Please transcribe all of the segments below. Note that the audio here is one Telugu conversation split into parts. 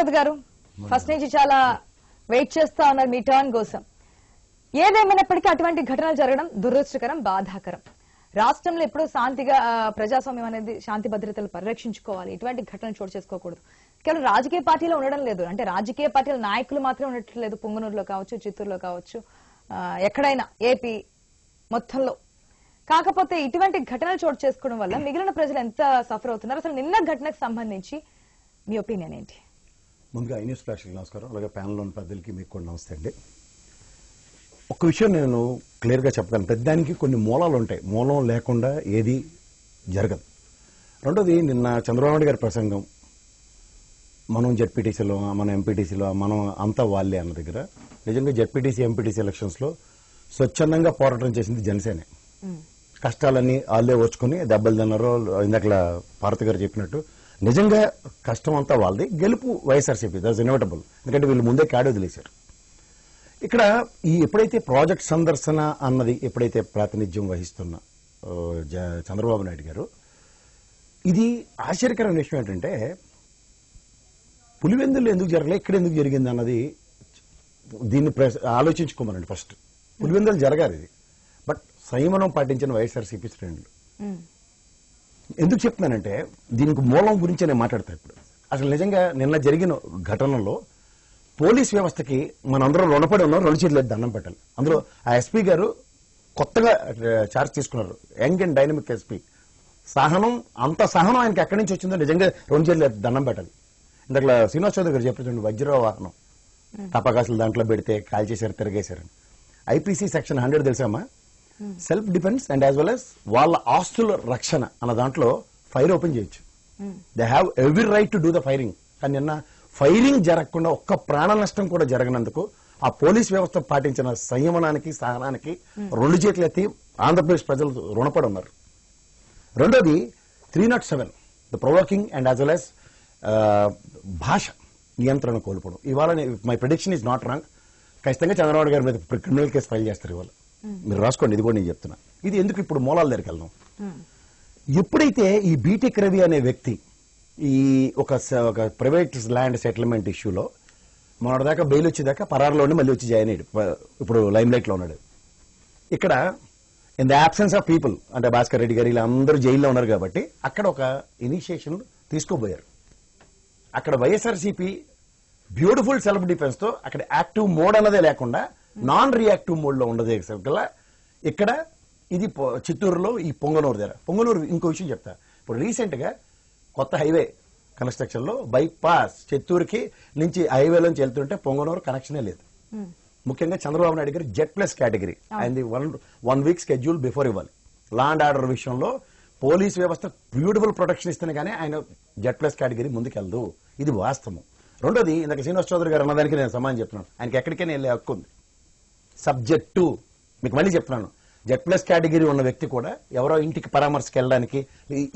ప్రసాద్ గారు. ఫస్ట్ నుంచి చాలా వెయిట్ చేస్తా ఉన్నారు మీ టర్న్ కోసం. ఏదేమైనప్పటికీ అటువంటి ఘటనలు జరగడం దురదృష్టకరం బాధాకరం. రాష్ట్రంలో ఎప్పుడూ శాంతిగా ప్రజాస్వామ్యం అనేది శాంతి భద్రతలు పరిరక్షించుకోవాలి. ఇటువంటి ఘటనలు చోటు చేసుకోకూడదు. కేవలం రాజకీయ పార్టీలో ఉండడం లేదు. అంటే రాజకీయ పార్టీల నాయకులు మాత్రమే ఉండట్లేదు పుంగనూరులో కావచ్చు చిత్తూరులో కావచ్చు ఎక్కడైనా ఏపీ మొత్తంలో. కాకపోతే ఇటువంటి ఘటనలు చోటు చేసుకోవడం వల్ల మిగిలిన ప్రజలు ఎంత సఫర్ అవుతున్నారు? అసలు నిన్న ఘటనకు సంబంధించి మీ ఒపీనియన్ ఏంటి? ముందుగా ఐ న్యూస్ ఫ్లాష్కి నమస్కారం. అలాగే ప్యానల్లోని పెద్దలకి మీకు కూడా నమస్తే అండి. ఒక విషయం నేను క్లియర్గా చెప్పగలను. ప్రతిదానికి కొన్ని మూలాలు ఉంటాయి. మూలం లేకుండా ఏది జరగదు. రెండోది నిన్న చంద్రబాబు నాయుడు గారి ప్రసంగం. మనం జెడ్పీటీసీలో మనం ఎంపీటీసీలో మనం అంతా వాళ్ళే అన్న దగ్గర. నిజంగా జెడ్పీటీసీ ఎంపీటీసీ ఎలక్షన్స్లో స్వచ్ఛందంగా పోరాటం చేసింది జనసేనే. కష్టాలన్నీ వాళ్ళే వచ్చుకుని దెబ్బలు తిన్నారు ఇందాక భారతి గారు చెప్పినట్టు నిజంగా కష్టం అంతా వాళ్ళది. గెలుపు వైఎస్ఆర్సీపీ దట్స్ ఇన్వెటబుల్ ఎందుకంటే వీళ్ళు ముందే క్యాడ్ వదిలేశారు. ఇక్కడ ఈ ఎప్పుడైతే ప్రాజెక్ట్ సందర్శన అన్నది ఎప్పుడైతే ప్రాతినిధ్యం వహిస్తున్న చంద్రబాబు నాయుడు గారు ఇది ఆశ్చర్యకరమైన విషయం ఏంటంటే పులివెందులు ఎందుకు జరగలే ఇక్కడ ఎందుకు జరిగింది అన్నది దీన్ని ఆలోచించుకోమనండి ఫస్ట్. పులివెందులు జరగాలి ఇది. బట్ సంయమనం పాటించిన వైఎస్ఆర్సీపీ శ్రేణులు. ఎందుకు చెప్తున్నానంటే దీనికి మూలం గురించి నేను మాట్లాడతా ఇప్పుడు. అసలు నిజంగా నిన్న జరిగిన ఘటనలో పోలీస్ వ్యవస్థకి మనందరం రుణపడి ఉన్నాం రెండు చేతులు దండం పెట్టాలి. అందులో ఆ ఎస్పీ గారు కొత్తగా చార్జ్ తీసుకున్నారు. Young and dynamic SP. సహనం అంత సహనం ఆయనకి ఎక్కడి నుంచి వచ్చిందో నిజంగా రెండు చేతులు దండం పెట్టాలి. ఇందాక శ్రీనివాస్ చౌదరి గారు చెప్పేటువంటి వజ్రరావు వాహనం. తపకాసులు దాంట్లో పెడితే కాల్ చేశారు తిరగేశారని. IPC section hundred తెలుసామా? Self defence and as well as వాళ్ళ ఆస్తుల రక్షణ అన్న దాంట్లో ఫైర్ ఓపెన్ చేయొచ్చు. They have every right to do the firing కానీ నిన్న ఫైరింగ్ జరగకుండా ఒక్క ప్రాణ నష్టం కూడా జరగనందుకు ఆ పోలీస్ వ్యవస్థ పాటించిన సంయమనానికి సహనానికి రెండు చేతులు ఎత్తి ఆంధ్రప్రదేశ్ ప్రజలు రుణపడి ఉన్నారు రెండోది three not seven the provoking and as well as భాష నియంత్రణ కోల్పోవడం. ఇవాళ my prediction is not wrong ఖచ్చితంగా చంద్రబాబు గారి మీద క్రిమినల్ కేసు ఫైల్ చేస్తారు ఇవాళ. మీరు రాసుకోండి ఇది కూడా నేను చెప్తున్నా. ఇది ఎందుకు ఇప్పుడు మూలాల దగ్గరికి వెళ్దాం? ఎప్పుడైతే ఈ బీటెక్ రవి అనే వ్యక్తి ఈ ఒక ఒక ప్రైవేట్ ల్యాండ్ సెటిల్మెంట్ ఇష్యూలో మొన్నటిదాకా బెయిల్ వచ్చేదాకా పరారులో ఉండి మళ్ళీ వచ్చి జాయిన్ అయ్యాడు. ఇప్పుడు లైమ్ లైట్లో ఉన్నాడు. ఇక్కడ in the absence of people అంటే భాస్కర్ రెడ్డి గారు ఇలా అందరూ జైల్లో ఉన్నారు కాబట్టి అక్కడ ఒక ఇనిషియేషన్ తీసుకోబోయారు. అక్కడ వైఎస్ఆర్సీపీ బ్యూటిఫుల్ సెల్ఫ్ డిఫెన్స్తో అక్కడ యాక్టివ్ మోడ్ అన్నదే లేకుండా నాన్ రియాక్టివ్ మోడ్లో ఉండదే గల ఇక్కడ ఇది చిత్తూరులో ఈ పొంగనూరు దగ్గర. పొంగనూరు ఇంకో విషయం చెప్తా. ఇప్పుడు రీసెంట్గా కొత్త హైవే కన్స్ట్రక్షన్లో బైపాస్ చిత్తూరుకి నుంచి హైవేలోంచి వెళ్తుంటే పొంగనూరు కనెక్షనే లేదు. ముఖ్యంగా చంద్రబాబు నాయుడు గారు జెడ్ ప్లస్ కేటగిరీ ఆయన one one week schedule before ఇవ్వాలి. లా అండ్ ఆర్డర్ విషయంలో పోలీస్ వ్యవస్థ బ్యూటిఫుల్ ప్రొటెక్షన్ ఇస్తేనే కానీ ఆయన జెడ్ ప్లస్ కేటగిరీ ముందుకెళ్దు. ఇది వాస్తవం. రెండోది ఇందాక శ్రీనివాస్ చౌదరి గారు అన్నదానికి నేను సమానం చెప్తున్నాను. ఆయనకి ఎక్కడికైనా వెళ్ళే హక్కు ఉంది. సబ్జెక్ట్. టు మీకు మళ్ళీ చెప్తున్నాను. జెడ్ ప్లస్ కేటగిరీ ఉన్న వ్యక్తి కూడా ఎవరో ఇంటికి పరామర్శకి వెళ్ళడానికి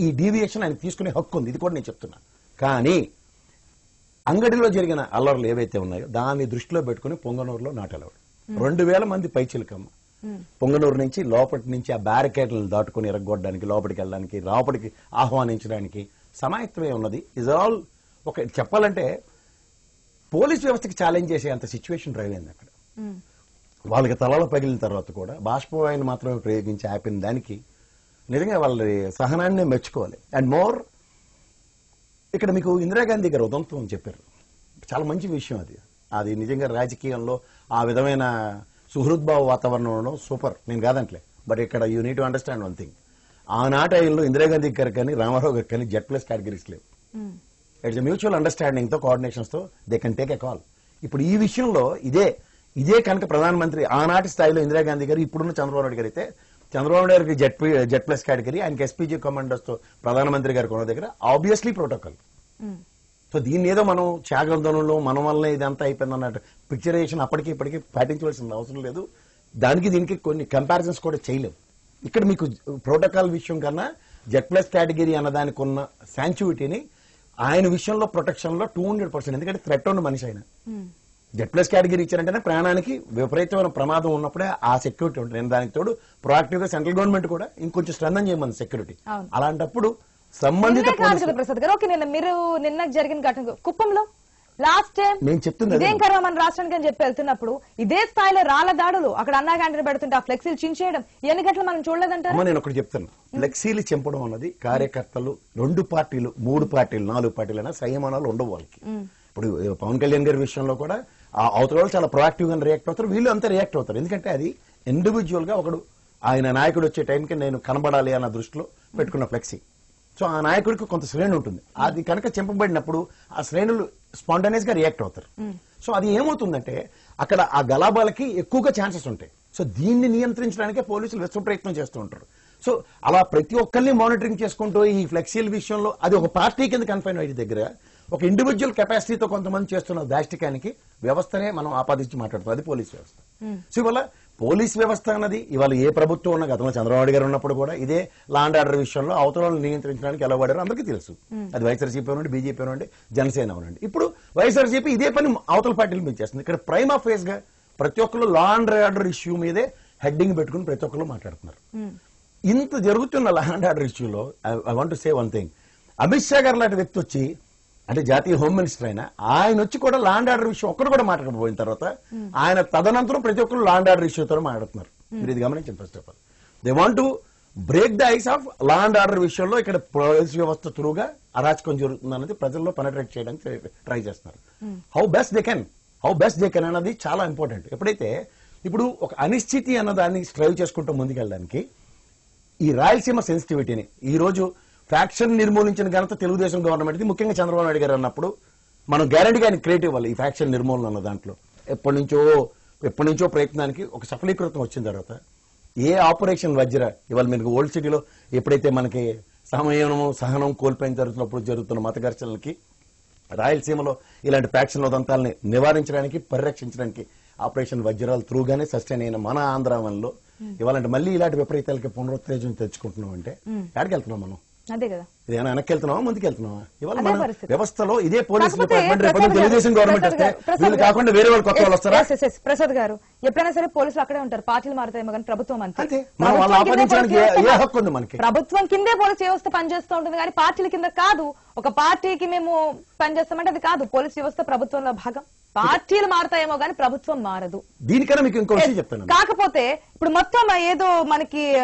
ఈ- డీవియేషన్ ఆయన తీసుకునే హక్కు ఉంది. ఇది కూడా నేను చెప్తున్నా. కానీ అంగడిలో జరిగిన అల్లర్లు ఏవైతే ఉన్నాయో దాన్ని దృష్టిలో పెట్టుకుని పొంగనూరులో నాటలవాడు. రెండు వేల మంది పైచిలకమ్మ పొంగనూరు నుంచి లోపటి నుంచి ఆ బ్యారికేడ్లను దాటుకుని ఎరగొట్టడానికి లోపలికి వెళ్ళడానికి లోపలికి ఆహ్వానించడానికి సమాయత్తమే ఉన్నది. ఇస్ ఆల్ ఒక చెప్పాలంటే పోలీస్ వ్యవస్థకి ఛాలెంజ్ చేసే అంత సిచ్యువేషన్ డ్రైవ్ అయింది అక్కడ. వాళ్ళకి తలలో పగిలిన తర్వాత కూడా బాష్పవాయుని మాత్రమే ప్రయోగించి ఆపిన దానికి నిజంగా వాళ్ళ సహనాన్ని మెచ్చుకోవాలి. అండ్ మోర్ ఇక్కడ మీకు ఇందిరాగాంధీ గారు ఉదంతం అని చెప్పారు. చాలా మంచి విషయం అది. అది నిజంగా రాజకీయంలో ఆ విధమైన సుహృద్భావ వాతావరణంలో సూపర్. నేను కాదంట్లే. బట్ ఇక్కడ you need to understand one thing ఆనాటి ఆయనలో ఇందిరాగాంధీ గారు కానీ రామారావు గారు కానీ జెడ్ ప్లస్ కేటగిరీస్ లేవు. ఇట్స్ మ్యూచువల్ అండర్స్టాండింగ్తో కోఆర్డినేషన్స్తో they can take a call ఇప్పుడు ఈ విషయంలో ఇదే ఇదే కనుక ప్రధానమంత్రి ఆనాటి స్థాయిలో ఇందిరాగాంధీ గారు ఇప్పుడున్న చంద్రబాబు నాయుడు గారు అయితే చంద్రబాబు నాయుడు గారికి జెడ్ జెడ్ ప్లస్ కేటగిరీ ఆయనకి ఎస్పీజీ కమాండర్స్తో ప్రధానమంత్రి గారికి ఉన్న దగ్గర ఆబ్వియస్లీ ప్రోటోకాల్ సో దీన్ని ఏదో మనం త్యాగంధనంలో మన వల్ల ఇదంతా అయిపోయింది అన్నట్టు పిక్చరైజేషన్ అప్పటికి ఇప్పటికి పాటించవలసిన అవసరం లేదు. దానికి దీనికి కొన్ని కంపారిజన్స్ కూడా చేయలేం. ఇక్కడ మీకు ప్రోటోకాల్ విషయం కన్నా జెడ్ ప్లస్ కేటగిరీ అన్నదానికి ఉన్న శాంచువిటీని ఆయన విషయంలో ప్రొటెక్షన్లో టూ హండ్రెడ్ పర్సెంట్ ఎందుకంటే థ్రెట్ ఉన్న మనిషి ఆయన. జెడ్ ప్లస్ కేటగిరీ ఇచ్చారంటేనే ప్రాణానికి విపరీతమైన ప్రమాదం ఉన్నప్పుడే ఆ సెక్యూరిటీ ఉంటుంది. నేను దానికి తోడు ప్రొయాక్టివ్గా సెంట్రల్ గవర్నమెంట్ కూడా ఇంకొంచెం స్ట్రెంథన్ చేయమంది సెక్యూరిటీ. అలాంటప్పుడు సంబంధిత ప్రసాద్ గారు. ఓకే నిన్న మీరు నిన్న జరిగిన ఘటన కుప్పంలో? లాస్ట్ టైం నేను చెప్తుంది అదే. ఇదేం కర్మ మన రాష్ట్రానికి అని చెప్పి వెళ్తున్నప్పుడు ఇదే స్థాయిలో రాళ్ళ దాడులు అక్కడ అన్నా క్యాంటీన్ పెడుతుంటే ఆ ఫ్లెక్సీలు చించేయడం ఎన్ని గంటలు మనం చూడలేదంటారు? అమ్మ నేను ఒకటి చెప్తాను. ఫ్లెక్సీలు చెంపడం అన్నది కార్యకర్తలు రెండు పార్టీలు మూడు పార్టీలు నాలుగు పార్టీలు అయినా సంయమనాలు ఉండవు వాళ్ళకి. ఇప్పుడు పవన్ కళ్యాణ్ గారి విషయంలో కూడా ఆ అవతల వాళ్ళు చాలా ప్రొయాక్టివ్గా రియాక్ట్ అవుతారు వీళ్ళు అంతా రియాక్ట్ అవుతారు. ఎందుకంటే అది ఇండివిజువల్గా ఒకడు ఆయన నాయకుడు వచ్చే టైంకి నేను కనబడాలి అన్న దృష్టిలో పెట్టుకున్న ఫ్లెక్సీ సో ఆ నాయకుడికి కొంత శ్రేణి ఉంటుంది. అది కనుక చెంపబడినప్పుడు ఆ శ్రేణులు స్పాంటేనియస్గా రియాక్ట్ అవుతారు. సో అది ఏమవుతుందంటే అక్కడ ఆ గలాబాలకి ఎక్కువగా ఛాన్సెస్ ఉంటాయి. సో దీన్ని నియంత్రించడానికే పోలీసులు విశ్వ ప్రయత్నం చేస్తూ ఉంటారు. సో అలా ప్రతి ఒక్కరిని మానిటరింగ్ చేసుకుంటూ ఈ ఫ్లెక్సీల విషయంలో అది ఒక పార్టీ కింద కన్ఫైన్ అయ్యే దగ్గర ఒక ఇండివిజువల్ కెపాసిటీతో కొంతమంది చేస్తున్న దాష్టికానికి వ్యవస్థనే మనం ఆపాదించి మాట్లాడుతాం. అది పోలీస్ వ్యవస్థ. సో ఇవాళ పోలీస్ వ్యవస్థ అన్నది ఇవాళ ఏ ప్రభుత్వం ఉన్న గతంలో చంద్రబాబు గారు ఉన్నప్పుడు కూడా ఇదే లాండ్ ఆర్డర్ విషయంలో అవతలను నియంత్రించడానికి ఎలా వాడారో అందరికీ తెలుసు. అది వైఎస్ఆర్సీపీ అవనండి బీజేపీ అవనండి జనసేన అవనండి ఇప్పుడు వైఎస్ఆర్సీపీ ఇదే పని అవతల పార్టీలు మీద చేస్తుంది. ఇక్కడ ప్రైమ్ ఆఫ్ ఫేస్గా ప్రతి ఒక్కరు లా అండ్ ఆర్డర్ ఇష్యూ మీదే హెడ్డింగ్ పెట్టుకుని ప్రతి ఒక్కరు మాట్లాడుతున్నారు. ఇంత జరుగుతున్న లా అండ్ ఆర్డర్ ఇష్యూలో I want say one thing Amit Shah గారు లాంటి వ్యక్తి వచ్చి అంటే జాతీయ హోమ్ మినిస్టర్ అయినా ఆయన వచ్చి కూడా లాండ్ ఆర్డర్ విషయం ఒక్కరు కూడా మాట్లాడకపోయిన తర్వాత ఆయన తదనంతరం ప్రతి ఒక్కరు లాండ్ ఆర్డర్ ఇష్యూతో మాట్లాడుతున్నారు. మీరు ఇది గమనించండి first of all they want to break the ice of law and order విషయంలో ఇక్కడ పోలీస్ వ్యవస్థ త్రూగా అరాచకం జరుగుతుంది అన్నది ప్రజల్లో పెనట్రేట్ చేయడానికి ట్రై చేస్తున్నారు. How best they can how best they can అన్నది చాలా ఇంపార్టెంట్ ఎప్పుడైతే ఇప్పుడు ఒక అనిశ్చితి అన్న దాన్ని స్ట్రైవ్ చేసుకుంటూ ముందుకెళ్ళడానికి ఈ రాయలసీమ సెన్సిటివిటీని ఈ రోజు ఫ్యాక్షన్ నిర్మూలించిన ఘనత తెలుగుదేశం గవర్నమెంట్ ముఖ్యంగా చంద్రబాబు నాయుడు గారు అన్నప్పుడు మనం గ్యారంటీగా ఆయన క్రియేట్ ఇవ్వాలి ఈ ఫ్యాక్షన్ నిర్మూలన అన్న దాంట్లో. ఎప్పటి నుంచో ఎప్పటి నుంచో ప్రయత్నానికి ఒక సఫలీకృతం వచ్చిన తర్వాత ఏ ఆపరేషన్ వజ్ర ఇవాళ మీకు ఓల్డ్ సిటీలో ఎప్పుడైతే మనకి సమయము సహనం కోల్పోయిన జరుగుతున్నప్పుడు జరుగుతున్న మత ఘర్షణలకి రాయలసీమలో ఇలాంటి ఫ్యాక్షన్ ఉదంతాలని నివారించడానికి పరిరక్షించడానికి ఆపరేషన్ వజ్రాలు త్రూగానే సస్టైన్ అయిన మన ఆంధ్రావన్లో ఇవాళ మళ్ళీ ఇలాంటి విపరీతాలకి పునరుత్తేజం తెచ్చుకుంటున్నాం అంటే ఎక్కడికి వెళ్తున్నాం మనం? అదే కదా. ఇదేమైనా వెనక్కి వెళ్తున్నావా ముందుకు వెళ్తున్నావా ఇవాళ మన. వ్యవస్థలో ఇదే పోలీస్ కాకపోతే డిపార్ట్మెంట్ రేపు ప్రసాద్ తెలుగుదేశం గారు, గవర్నమెంట్ ప్రసాద్ వస్తే గారు, ప్రసాద్ వీళ్ళు గారు. కాకుండా వేరే వాళ్ళు కొత్త వాళ్ళు వస్తారా? Yes, yes, yes. ప్రసాద్ గారు. ఎప్పుడైనా సరే పోలీసులు అక్కడే ఉంటారు. పార్టీలు మారుతాయేమో కానీ ప్రభుత్వం అంతే. మనం ప్రభుత్వం కిందే ఆపాదించడానికి పోలీస్ ఏ- వ్యవస్థ- హక్కు ఉంది మనకి? ప్రభుత్వం కిందే పోలీస్ వ్యవస్థ పనిచేస్తూ ఉంటుంది కానీ పార్టీల కింద కాదు. ఒక పార్టీకి మేము పనిచేస్తామంటే అది కాదు. పోలీస్ వ్యవస్థ ప్రభుత్వంలో భాగం. పార్టీలు మారుతాయేమో కానీ ప్రభుత్వం మారదు. దీనికన్నా మీకు ఇంకో విషయం చెప్తాను. కాకపోతే ఇప్పుడు మొత్తం ఏదో మనకి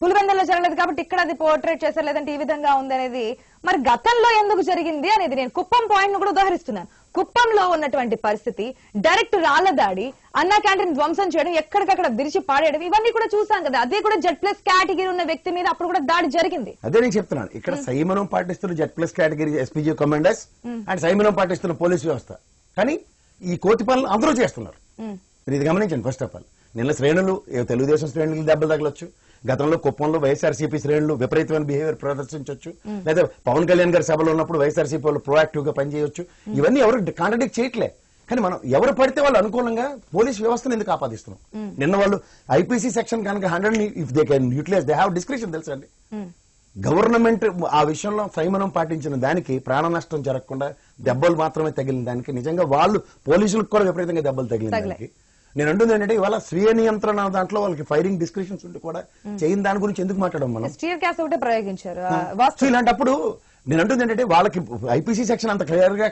పులివెందుల్లో జరగలేదు కాబట్టి ఇక్కడ అది పోర్ట్రేట్ చేశారు లేదంటే ఈ విధంగా ఉంది అనేది. మరి గతంలో ఎందుకు జరిగింది అనేది నేను కుప్పం పాయింట్ను కూడా ఉదాహరిస్తున్నాను. కుప్పంలో ఉన్నటువంటి పరిస్థితి డైరెక్ట్ రాళ్ళ దాడి అన్నా క్యాంటీన్ ధ్వంసం చేయడం ఎక్కడికక్కడ విరిచి పాడేయడం ఇవన్నీ కూడా చూసాం కదా. అదే కూడా జెడ్ ప్లస్ కేటగిరీ ఉన్న వ్యక్తి మీద అప్పుడు కూడా దాడి జరిగింది. అదే నేను చెప్తున్నాను. ఇక్కడ సైమనం పాటిస్తున్న Z plus category SPG commanders and సైమనం పాటిస్తున్న పోలీస్ వ్యవస్థ. కానీ ఈ కోతి పనులు అందరూ చేస్తున్నారు. మీరు ఇది గమనించండి ఫస్ట్ ఆఫ్ ఆల్ నిన్న శ్రేణులు తెలుగుదేశం శ్రేణులు దెబ్బలు తగలొచ్చు గతంలో కుప్పంలో వైఎస్ఆర్సీపీ శ్రేణులు విపరీతమైన బిహేవియర్ ప్రదర్శించవచ్చు లేదా పవన్ కళ్యాణ్ గారి సభలో ఉన్నప్పుడు వైఎస్ఆర్సీపీ వాళ్ళు ప్రొయాక్టివ్గా పనిచేయొచ్చు. ఇవన్నీ ఎవరు కాంట్రడిక్ట్ చేయట్లే. కానీ మనం ఎవరు పడితే వాళ్ళు అనుకూలంగా పోలీస్ వ్యవస్థను ఎందుకు ఆపాదిస్తున్నాం నిన్న వాళ్ళు ఐపీసీ సెక్షన్ కనుక hundred if they can utilize they have description తెలుసా అండి? గవర్నమెంట్ ఆ విషయంలో సంయమనం పాటించిన దానికి ప్రాణ నష్టం జరగకుండా దెబ్బలు మాత్రమే తగిలిన దానికి నిజంగా వాళ్ళు పోలీసులకు కూడా విపరీతంగా దెబ్బలు తగిలిన. దానికి నేను అంటుంది ఏంటంటే ఇవాళ స్వీయ నియంత్రణ దాంట్లో వాళ్ళకి ఫైరింగ్ డిస్క్రిప్షన్స్ ఉంటే కూడా చేయని దాని గురించి ఎందుకు మాట్లాడడం మనం? స్టీల్ క్యాస్ ఒకటే ప్రయోగించారు. ఇలాంటప్పుడు నేను అంటుంది ఏంటంటే వాళ్ళకి ఐపీసీ సెక్షన్ అంత క్లియర్గా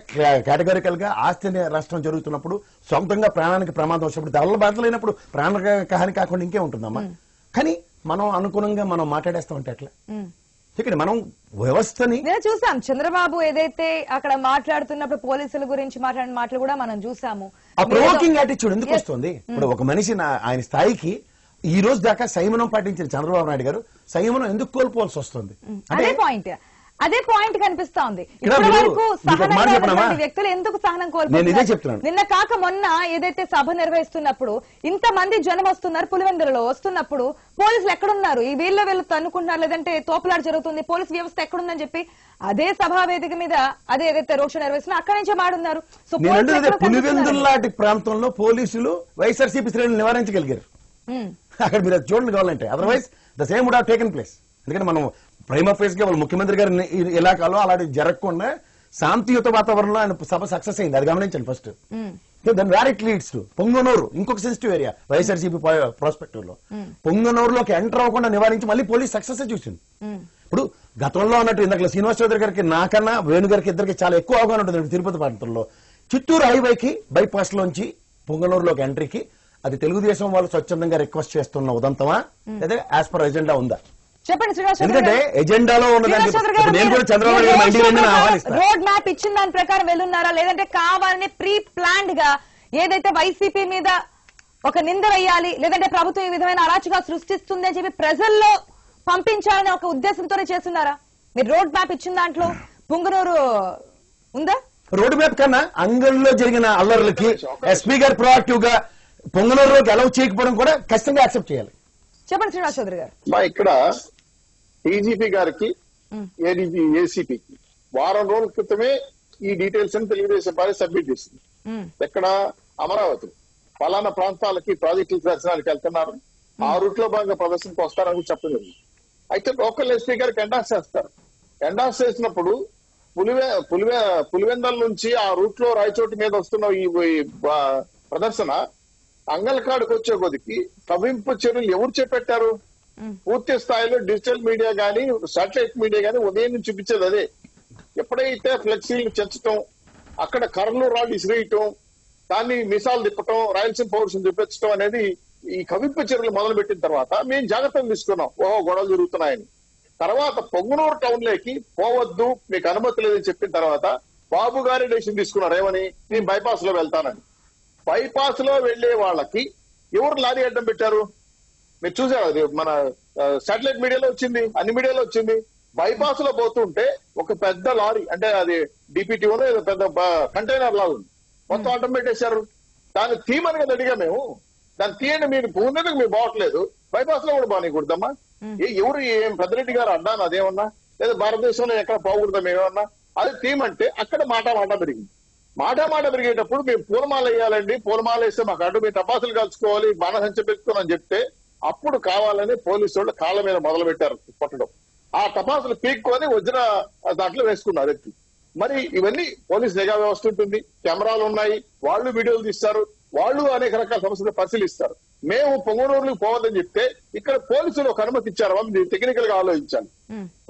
కేటగారికల్గా ఆస్తి నష్టం జరుగుతున్నప్పుడు సొంతంగా ప్రాణానికి ప్రమాదం వచ్చినప్పుడు దళ బాధలైనప్పుడు ప్రాణ హాని కాకుండా ఇంకే ఉంటుందమ్మా. కానీ మనం అనుగుణంగా మనం మాట్లాడేస్తాం అంటే ఉమ్. ఇక్కడ మనం వ్యవస్థని నేను చూసాం. చంద్రబాబు ఏదైతే అక్కడ మాట్లాడుతున్నప్పుడు పోలీసుల గురించి మాట్లాడిన మాటలు కూడా మనం చూసాము. ఆ ప్రొవోకింగ్ యాటిట్యూడ్ ఎందుకు. వస్తుంది? ఇప్పుడు ఒక మనిషి ఆయన స్థాయికి ఈ రోజు దాకా సంయమనం పాటించిన చంద్రబాబు నాయుడు గారు సంయమనం ఎందుకు కోల్పోవాల్సి వస్తుంది? అదే పాయింట్ అదే పాయింట్ కనిపిస్తా ఉంది. ఇప్పటి వరకు సహనంగా వ్యక్తులు ఎందుకు సహనం కోల్పోతున్నారు. నిన్న కాక మొన్న ఏదైతే సభ నిర్వహిస్తున్నప్పుడు ఇంత మంది జనం వస్తున్నారు పులివెందులలో వస్తున్నప్పుడు పోలీసులు ఎక్కడున్నారు? ఈ వీళ్ళ వీళ్ళు తన్నుకుంటున్నారు లేదంటే తోపులాట జరుగుతుంది పోలీస్ వ్యవస్థ ఎక్కడుందని చెప్పి అదే సభా వేదిక మీద అదే ఏదైతే రోష నిర్వహిస్తున్నా అక్కడి నుంచే మాడున్నారు. సో పులివెందుల. లాంటి ప్రాంతంలో పోలీసులు వైఎస్ఆర్సీపీ శ్రేణులు నివారించగలిగారు. అక్కడ మీరు చూడండి కావాలంటే. Otherwise the same would have taken place ఎందుకంటే మనం ప్రైమ్ ఆఫీస్గా వాళ్ళు ముఖ్యమంత్రి గారి ఇలాకాలో అలాంటి జరగకుండా శాంతియుత వాతావరణంలో ఆయన సభ సక్సెస్ అయింది. అది గమనించండి first then where it leads to Punganur ఇంకొక సెన్సిటివ్ ఏరియా వైఎస్ఆర్సీపీ ప్రాస్పెక్టివ్లో పొంగనూరులోకి ఎంటర్ అవ్వకుండా నివారించి మళ్ళీ పోలీస్ సక్సెస్ చూసింది. ఇప్పుడు గతంలో అన్నట్టు ఇందాక శ్రీనివాస్ చౌదరి గారికి నాకన్నా వేణు గారికి ఇద్దరికి చాలా ఎక్కువ అవగాహన ఉంటుంది తిరుపతి ప్రాంతంలో. చిత్తూరు హైవేకి బైపాస్ లోంచి పొంగనూరులోకి ఎంట్రీకి అది తెలుగుదేశం వాళ్ళు స్వచ్ఛందంగా రిక్వెస్ట్ చేస్తున్న ఉదంతమా? లేదా యాజ్ పర్ ఎజెండా ఉందా? చెప్పండి ఎందుకంటే. ఎజెండాలో ఉన్నదాన్ని నేను కూడా చంద్రబాబు నాయుడు రోడ్ రెండు రోడ్ మ్యాప్ ఇచ్చిన దాని ప్రకారం వెళ్ళున్నారా? లేదంటే కావాలని ప్రీ ప్లాన్డ్గా ఏదైతే వైసీపీ మీద ఒక నింద వేయాలి లేదంటే ప్రభుత్వం ఈ విధమైన అరాచగా సృష్టిస్తుంది అని చెప్పి ప్రజల్లో పంపించాలనే ఒక ఉద్దేశంతోనే చేస్తున్నారా? మీరు రోడ్ మ్యాప్ ఇచ్చిన దాంట్లో పుంగనూరు ఉందా? రోడ్డు మ్యాప్ కన్నా అంగంలో జరిగిన అల్లర్లకి ఎస్పీ గారు ప్రొయాక్టివ్గా పొంగనూరులోకి అలౌ చేయకపోవడం కూడా ఖచ్చితంగా యాక్సెప్ట్ చేయాలి. చెప్పండి శ్రీనివాస్ చౌదరి గారు. ఇక్కడ డీజీపీ గారికి. ఏడీజీ ఏసీపీకి వారం రోజుల క్రితమే ఈ డీటెయిల్స్ అని తెలుగుదేశం పార్టీ సబ్మిట్ చేసింది. ఎక్కడ? అమరావతి. ఫలానా ప్రాంతాలకి ప్రాజెక్టుల దర్శనానికి వెళ్తున్నారు. ఆ రూట్లో భాగంగా ప్రదర్శనకు వస్తారని చెప్పడం జరిగింది. అయితే లోకల్ ఎస్పీ గారికి ఎండాస్ చేస్తారు. ఎండాస్ చేసినప్పుడు పులివే పులివే పులివెందల నుంచి ఆ రూట్లో రాయచోటి మీద వస్తున్న ఈ ప్రదర్శన అంగల్కాడుకు వచ్చే కొద్దికి కవింపు చర్యలు ఎవరు చేపట్టారు? పూర్తి స్థాయిలో డిజిటల్ మీడియా కానీ సాటిలైట్ మీడియా కానీ ఉదయం నుంచి చూపించేది అదే. ఎప్పుడైతే ఫ్లెక్సీలు చెంచటం అక్కడ కర్రలు రాళ్ళు ఇసిరేయటం దాన్ని మిసాలు తిప్పటం రాయలసీమ పౌరుషం చూపించడం అనేది ఈ కవింపు చర్యలు మొదలు పెట్టిన తర్వాత మేము జాగ్రత్తలు తీసుకున్నాం. ఓహో గొడవలు జరుగుతున్నాయని. తర్వాత పొంగునూరు టౌన్లోకి పోవద్దు మీకు అనుమతి లేదని చెప్పిన తర్వాత బాబు గారి డెసిషన్ తీసుకున్నారు. ఏమని? నేను బైపాస్లో వెళ్తానని. బైపాస్లో వెళ్ళే వాళ్ళకి ఎవరు లారీ అడ్డం పెట్టారు? మీరు చూసారు అది మన సాటిలైట్ మీడియాలో వచ్చింది అన్ని మీడియాలో వచ్చింది. బైపాస్లో పోతుంటే ఒక పెద్ద లారీ అంటే అది డిపిటీ ఏదో పెద్ద కంటైనర్ లాగా ఉంది. మొత్తం అడ్డం పెట్టేశారు దాన్ని తీయమని కదా అడిగా మేము. దాన్ని తీయండి మీరు పూర్ణకు మీరు బాగట్లేదు బైపాస్లో కూడా బాగానేకూడదమ్మా ఏ ఎవరు ఏం పెద్దరెడ్డి గారు అడ్డాను అదేమన్నా? లేదా భారతదేశంలో ఎక్కడ పోకూడదాం ఏమన్నా అది తీయమంటే అక్కడ మాట మాట పెరిగింది. మాట మాట పెరిగేటప్పుడు మేము పూలమాల వేయాలండి. పూలమాల వేస్తే మాకు అడ్డు మేము టపాసులు కలుసుకోవాలి బాణసంచ పెట్టుకోనని చెప్తే అప్పుడు కావాలని పోలీసు వాళ్ళు కాళ్ళ మీద మొదలు పెట్టారు కొట్టడం. ఆ టపాసులు పీక్కొని వజ్ర దాంట్లో వేసుకున్నారు ఎత్తి మరి ఇవన్నీ పోలీస్ నిఘా వ్యవస్థ ఉంటుంది కెమెరాలు ఉన్నాయి వాళ్ళు వీడియోలు తీస్తారు వాళ్ళు అనేక రకాల సమస్యలు పరిశీలిస్తారు. మేము పొంగనూరులకు పోవద్దని చెప్తే ఇక్కడ పోలీసులు ఒక అనుమతి ఇచ్చారు వాళ్ళు టెక్నికల్గా ఆలోచించాలి.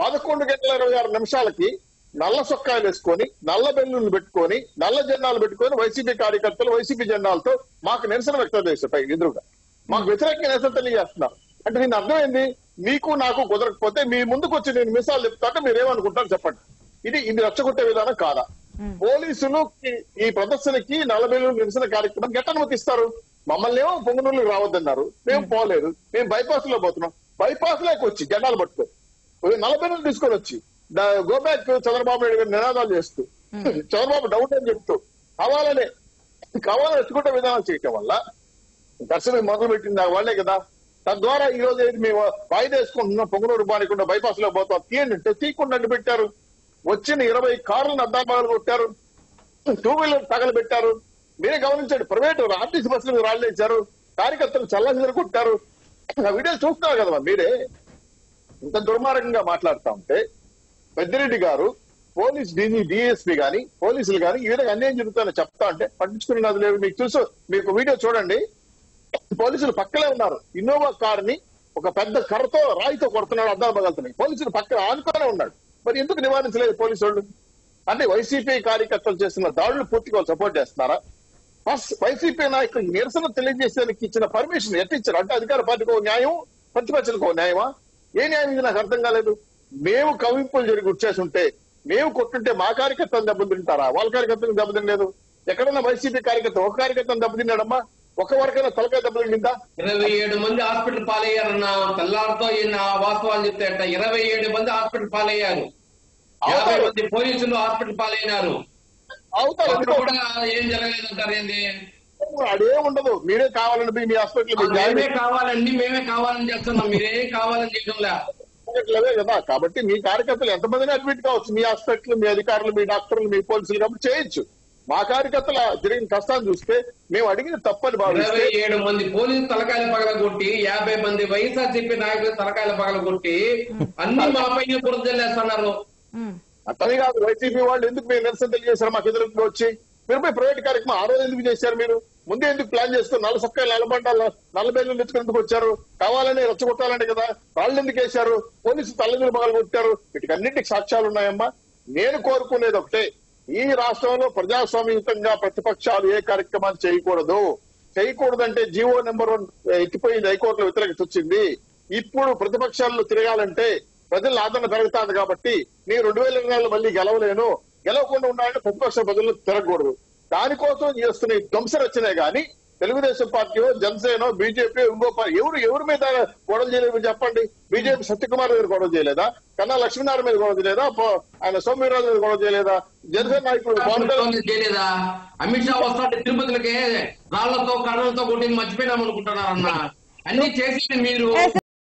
పదకొండు గంటల ఇరవై ఆరు నిమిషాలకి నల్ల సొక్కాయలు వేసుకొని నల్ల బెల్లులు పెట్టుకొని నల్ల జెండాలు పెట్టుకొని వైసీపీ కార్యకర్తలు వైసీపీ జెండాలతో మాకు నిరసన వ్యక్తం చేస్తారు ఎదురుగా మాకు వ్యతిరేకంగా నిరసన తెలియజేస్తున్నారు అంటే దీని అర్థం ఏంది మీకు నాకు కుదరకపోతే మీ ముందుకు వచ్చి నేను మిసాలు చెప్తాంటే మీరేమనుకుంటారు చెప్పండి. ఇది ఇది రచ్చగొట్టే విధానం కాదా? పోలీసులు ఈ- ప్రదర్శనకి నలభై నిరసన కార్యక్రమం గట్ట అనుమతిస్తారు మమ్మల్ని ఏమో పొంగనూరులకు రావద్దన్నారు. మేము పోలేదు. మేము బైపాస్లో పోతున్నాం. బైపాస్లోకి వచ్చి జెండాలు పట్టుకో. నలభై రోజులు తీసుకొని వచ్చి గో బ్యాక్ చంద్రబాబు నాయుడు గారు నినాదాలు చేస్తూ చంద్రబాబు డౌట్ అని చెప్తూ కావాలనే కావాలని ఎత్తుకుంటే విధానాలు చేయటం వల్ల దర్శనం మొదలు పెట్టింది ఆ వాళ్ళే కదా. తద్వారా ఈ రోజు మేము వాయిదా వేసుకుంటున్నాం పొంగనూరు బానికుండా బైపాస్లో పోతాం. తీయండి. అంటే తీయకుండా పెట్టారు. వచ్చిన ఇరవై కార్లను అద్దాలు కొట్టారు. టూ వీలర్ తగలబెట్టారు మీరే గమనించండి ప్రైవేట్ ఆర్టీసీ బస్సులు రాళ్ళేశారు కార్యకర్తలు చల్లసిదరు కొట్టారు. ఆ వీడియోలు చూస్తున్నారు కదా మీరే. ఇంత దుర్మార్గంగా మాట్లాడుతా ఉంటే పెద్దిరెడ్డి గారు పోలీస్ డీజీ డిఎస్పీ గాని పోలీసులు గాని ఈ విధంగా అన్యాయం జరుగుతాయని చెప్తా అంటే పట్టించుకునేది లేదు మీకు చూసు మీకు వీడియో చూడండి. పోలీసులు పక్కలే ఉన్నారు. ఇన్నోవా కార్ని ఒక పెద్ద కర్రతో రాయితో కొడుతున్నాడు అద్దాలు పగలుతున్నాయి పోలీసులు పక్కన ఆనుకోనే ఉన్నాడు. మరి ఎందుకు నివారించలేదు పోలీసు వాళ్ళు అంటే వైసీపీ కార్యకర్తలు చేస్తున్న దాడులు పూర్తిగా సపోర్ట్ చేస్తున్నారా? ఫస్ట్ వైసీపీ నాయకులు నిరసన తెలియజేసేందుకు ఇచ్చిన పర్మిషన్ ఎట్టిచ్చారు అంటే అధికార పార్టీకి ఒక న్యాయం ప్రతిపక్షానికి ఒక న్యాయమా? ఏ న్యాయం ఇది నాకు అర్థం కాలేదు. మేము కవింపులు జరిగి వచ్చేసి ఉంటే మేము కొట్టుంటే మా కార్యకర్తలు దెబ్బతింటారా? వాళ్ళ కార్యకర్తలకు దెబ్బతినలేదు. ఎక్కడన్నా వైసీపీ కార్యకర్త ఒక కార్యకర్తను దెబ్బతిన్నాడమ్మా? ఒక వరకైనా తలకాయ దెబ్బతిందా ఇరవై ఏడు మంది హాస్పిటల్ పాలయ్యారన్న తెల్లారితో ఈయన వాస్తవాలు చెప్తే అంట ఇరవై ఏడు మంది హాస్పిటల్ పాలయ్యారు. యాభై. మంది పోలీసులు హాస్పిటల్ పాలైనారు. కూడా ఏం జరగలేదంటారు ఏంది? అడే ఉండదు. మీరే కావాలని పోయి మీ హాస్పిటల్ మేమే కావాలండి మేమే కావాలని చేస్తున్నాం. మీరేం కావాలని చేయడంలే కదా. కాబట్టి మీ కార్యకర్తలు ఎంతమందిని అడ్మిట్ కావచ్చు? మీ హాస్పిటల్ మీ అధికారులు మీ డాక్టర్లు మీ పోలీసులు కాబట్టి చేయొచ్చు. మా కార్యకర్తల జరిగిన కష్టాన్ని చూస్తే మేము అడిగిన తప్పని భావిస్తే ఇరవై ఏడు మంది పోలీసు తలకాయలు పగలగొట్టి యాభై మంది వైఎస్ఆర్సీపీ నాయకులు తలకాయలు పగలగొట్టి అన్ని మా పైన బురదలేస్తున్నారు అతని కాదు వైసీపీ వాళ్ళు ఎందుకు మీరు నిరసన తెలియజేశారు? మాకు ఎదురుగా వచ్చి మీరు పోయి ప్రైవేట్ కార్యక్రమం ఆ రోజు ఎందుకు చేశారు మీరు? ముందే ఎందుకు ప్లాన్ చేసుకుని నల్ల సొక్కాయలు నల్లబండాల నల్ల బెల్లు ఎందుకు వచ్చారు? కావాలని రెచ్చగొట్టాలంటే కదా రాళ్ళు ఎందుకు వేశారు? పోలీసు తల్లిదండ్రులు పగలు కొట్టారు? వీటికన్నింటికి సాక్ష్యాలు ఉన్నాయమ్మా. నేను కోరుకునేది ఒకటే ఈ రాష్ట్రంలో ప్రజాస్వామ్యయుతంగా ప్రతిపక్షాలు ఏ కార్యక్రమాలు చేయకూడదు. చేయకూడదంటే జీవో నెంబర్ వన్ ఎక్కిపోయింది హైకోర్టులో వ్యతిరేకత వచ్చింది. ఇప్పుడు ప్రతిపక్షాల్లో తిరగాలంటే ప్రజల ఆదరణ పెరుగుతుంది కాబట్టి నేను రెండు వేల ఇరవై మళ్ళీ గెలవలేను. గెలవకుండా ఉండాలంటే ప్రతిపక్ష ప్రజలు తిరగకూడదు. దానికోసం చేస్తున్న ఈ ధ్వంస రచనే గాని తెలుగుదేశం పార్టీ జనసేన బీజేపీ ఇంకో ఎవరు ఎవరి మీద గొడవ చేయలేదు చెప్పండి. బీజేపీ సత్యకుమార్ మీద గొడవ చేయలేదా? కన్నా లక్ష్మీనారాయణ మీద గొడవ చేయలేదా? ఆయన సౌమ్యరాజు మీద గొడవ చేయలేదా? జనసేన నాయకుడు చేయలేదా? అమిత్ షా వస్తాడు తిరుపతిలకే రాళ్ళతో కర్రలతో కొట్టి మర్చిపోయినాం అనుకుంటున్నారన్న అన్ని చేసింది మీరు.